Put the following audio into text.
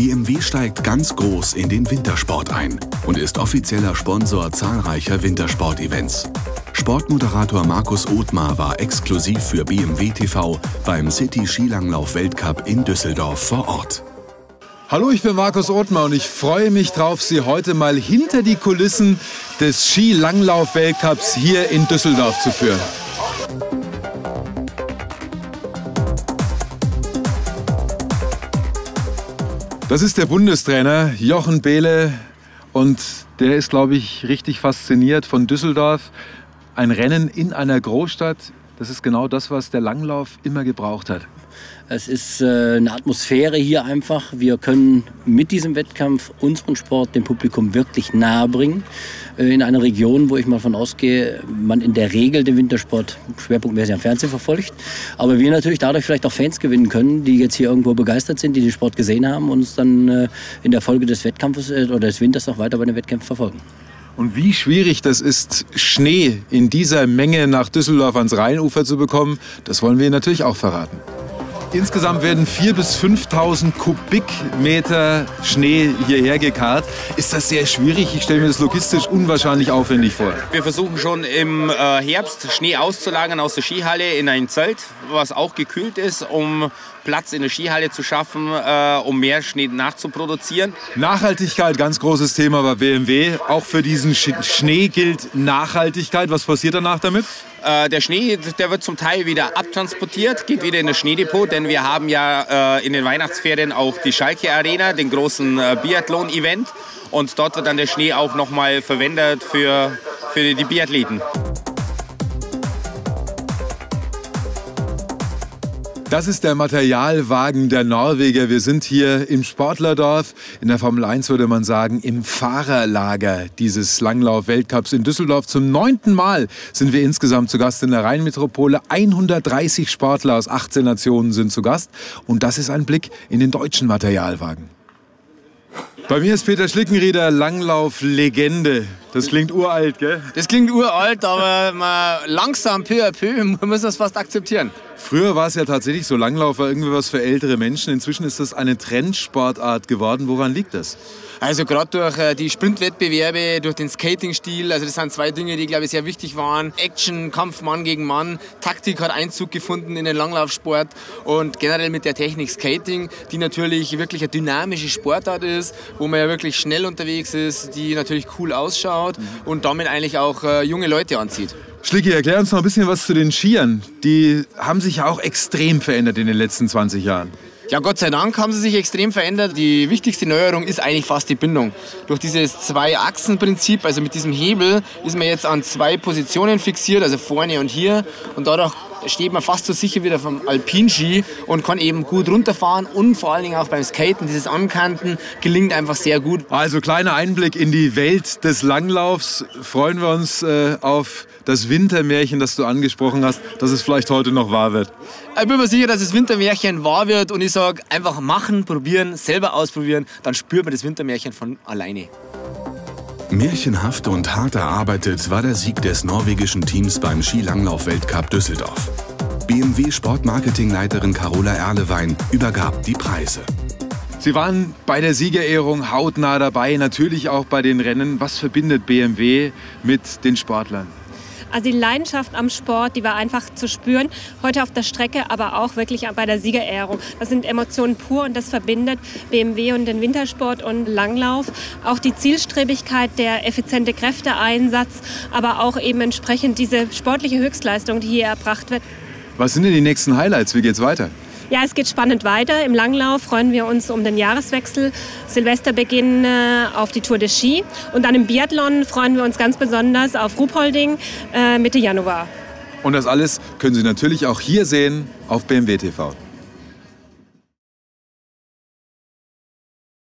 BMW steigt ganz groß in den Wintersport ein und ist offizieller Sponsor zahlreicher Wintersport-Events. Sportmoderator Markus Othmar war exklusiv für BMW TV beim City Skilanglauf Weltcup in Düsseldorf vor Ort. Hallo, ich bin Markus Othmar und ich freue mich drauf, Sie heute mal hinter die Kulissen des Skilanglauf-Weltcups hier in Düsseldorf zu führen. Das ist der Bundestrainer Jochen Behle und der ist, glaube ich, richtig fasziniert von Düsseldorf. Ein Rennen in einer Großstadt, das ist genau das, was der Langlauf immer gebraucht hat. Es ist äh, eine Atmosphäre hier einfach. Wir können mit diesem Wettkampf unseren Sport dem Publikum wirklich nahe bringen. Äh, in einer Region, wo ich mal von ausgehe, man in der Regel den Wintersport schwerpunktmäßig am Fernsehen verfolgt. Aber wir natürlich dadurch vielleicht auch Fans gewinnen können, die jetzt hier irgendwo begeistert sind, die den Sport gesehen haben und uns dann äh, in der Folge des Wettkampfes oder des Winters auch weiter bei den Wettkämpfen verfolgen. Und wie schwierig das ist, Schnee in dieser Menge nach Düsseldorf ans Rheinufer zu bekommen, das wollen wir natürlich auch verraten. Insgesamt werden 4.000 bis 5.000 Kubikmeter Schnee hierher gekarrt. Ist das sehr schwierig? Ich stelle mir das logistisch unwahrscheinlich aufwendig vor. Wir versuchen schon im äh, Herbst Schnee auszulagern aus der Skihalle in ein Zelt, was auch gekühlt ist, um Platz in der Skihalle zu schaffen, äh, um mehr Schnee nachzuproduzieren. Nachhaltigkeit, ganz großes Thema bei BMW. Auch für diesen Schnee gilt Nachhaltigkeit. Was passiert danach damit? Äh, der Schnee, der wird zum Teil wieder abtransportiert, geht wieder in das Schneedepot, denn wir haben ja äh, in den Weihnachtsferien auch die Schalke Arena, den großen äh, Biathlon-Event. Und dort wird dann der Schnee auch nochmal verwendet für, für die Biathleten. Das ist der Materialwagen der Norweger. Wir sind hier im Sportlerdorf. In der Formel 1 würde man sagen, im Fahrerlager dieses Langlauf-Weltcups in Düsseldorf. Zum neunten Mal sind wir insgesamt zu Gast in der Rheinmetropole. 130 Sportler aus 18 Nationen sind zu Gast. Und das ist ein Blick in den deutschen Materialwagen. Bei mir ist Peter Schlickenrieder, Langlauf-Legende. Das klingt uralt, gell? Das klingt uralt, aber langsam, peu à peu, müssen wir es fast akzeptieren. Früher war es ja tatsächlich so, Langlauf war irgendwie was für ältere Menschen. Inzwischen ist das eine Trendsportart geworden. Woran liegt das? Also gerade durch äh, die Sprintwettbewerbe, durch den Skating-Stil, also das sind zwei Dinge, die glaube ich sehr wichtig waren. Action, Kampf Mann gegen Mann, Taktik hat Einzug gefunden in den Langlaufsport und generell mit der Technik Skating, die natürlich wirklich eine dynamische Sportart ist, wo man ja wirklich schnell unterwegs ist, die natürlich cool ausschaut und damit eigentlich auch äh, junge Leute anzieht. Schlicki, erklär uns noch ein bisschen was zu den Skiern. Die haben sich ja auch extrem verändert in den letzten 20 Jahren. Ja, Gott sei Dank haben sie sich extrem verändert. Die wichtigste Neuerung ist eigentlich fast die Bindung. Durch dieses Zwei-Achsen-Prinzip, also mit diesem Hebel, ist man jetzt an zwei Positionen fixiert, also vorne und hier. Und dadurch steht man fast so sicher wieder vom Alpinski und kann eben gut runterfahren und vor allen Dingen auch beim Skaten, dieses Ankanten gelingt einfach sehr gut. Also kleiner Einblick in die Welt des Langlaufs. Freuen wir uns äh, auf das Wintermärchen, das du angesprochen hast, dass es vielleicht heute noch wahr wird. Ich bin mir sicher, dass das Wintermärchen wahr wird und ich sage einfach machen, probieren, selber ausprobieren, dann spürt man das Wintermärchen von alleine. Märchenhaft und hart erarbeitet war der Sieg des norwegischen Teams beim Skilanglauf-Weltcup Düsseldorf. BMW Sportmarketingleiterin Carola Erlewein übergab die Preise. Sie waren bei der Siegerehrung hautnah dabei, natürlich auch bei den Rennen. Was verbindet BMW mit den Sportlern? Also die Leidenschaft am Sport, die war einfach zu spüren. Heute auf der Strecke, aber auch wirklich bei der Siegerehrung. Das sind Emotionen pur und das verbindet BMW und den Wintersport und Langlauf. Auch die Zielstrebigkeit, der effiziente Kräfteeinsatz, aber auch eben entsprechend diese sportliche Höchstleistung, die hier erbracht wird. Was sind denn die nächsten Highlights? Wie geht's weiter? Ja, es geht spannend weiter. Im Langlauf freuen wir uns um den Jahreswechsel, Silvesterbeginn äh, auf die Tour de Ski. Und dann im Biathlon freuen wir uns ganz besonders auf Ruhpolding äh, Mitte Januar. Und das alles können Sie natürlich auch hier sehen auf BMW TV.